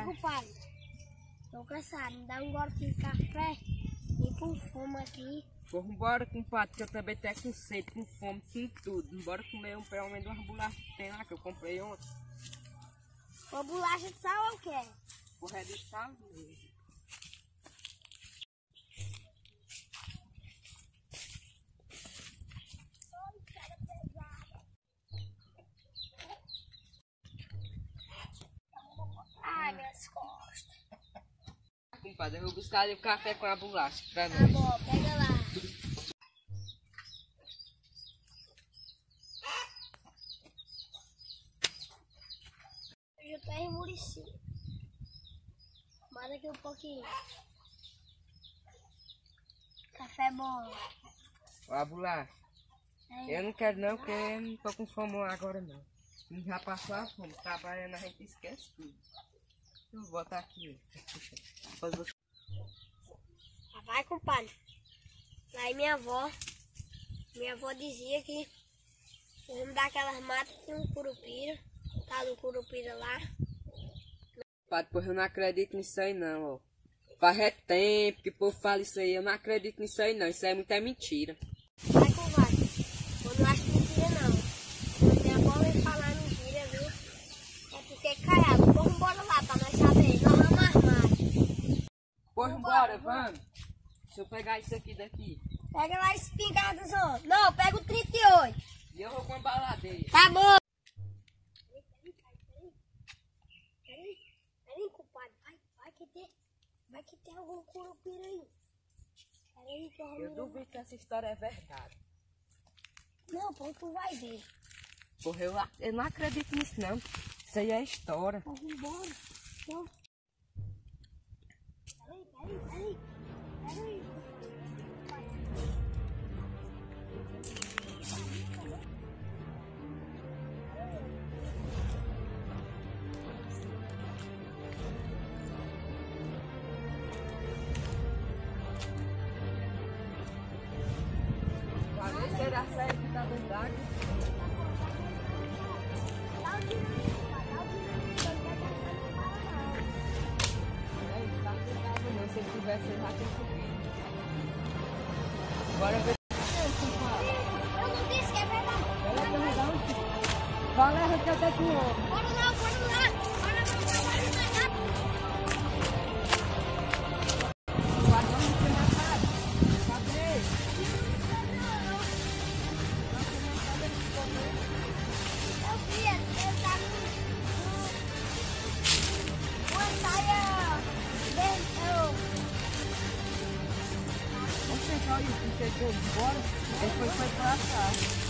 Ei, compadre. Tô cansado. Me dá um gole de café e com fome aqui. Vamos compadre, que eu também tô com sede, com fome, com tudo. Bora comer um, pelo menos umas bolachas que tem lá, que eu comprei ontem. Uma bolacha de sal ou o quê? Porra de sal Ai, Compadre, eu vou buscar ali o café com a bolacha pra Tá nós. bom, pega lá. Eu já tô em Murici. Bora aqui um pouquinho. Café bom. Ó, a bolacha. É, Eu não quero não, porque eu não tô com fome agora não. Já passou a fome, trabalhando a gente esquece tudo. Eu vou botar aqui. Puxa. Depois você... Ah, vai, compadre. Aí minha avó, minha avó dizia que vamos dar aquelas matas que um curupira, tá no curupira lá. Padre, pois eu não acredito nisso aí não, ó. Faz é tempo que o povo fala isso aí, eu não acredito nisso aí não, isso aí é muita mentira. Vai, compadre. Eu não acho mentira não. Quando minha avó vem falar mentira, viu? É porque é caiado. Vamos embora lá pra nós saber. Nós vamos armar. Pois Vambora, bora, vamos. Deixa eu pegar isso aqui daqui. Pega lá a espingarda, Zó. Não, pega o 38. E eu vou com a baladeira. Tá bom. Peraí, peraí, peraí. Peraí, peraí, compadre. Vai, vai que tem, vai que tem algum curupira aí. Peraí que eu Eu duvido que essa história é verdade. Não, pô, tu vai ver. Porra, eu, eu não acredito nisso não. Isso aí é história. Vamos embora. Não. Peraí, peraí, peraí. Peraí. Pra ver se era sério que tá verdade. Não. Se ele tivesse, ele já tinha subido. Bora ver. Eu não disse que é verdade. Ela é verdade. Fala, arranca até com Chegar aí, você foi embora, depois foi pra cá.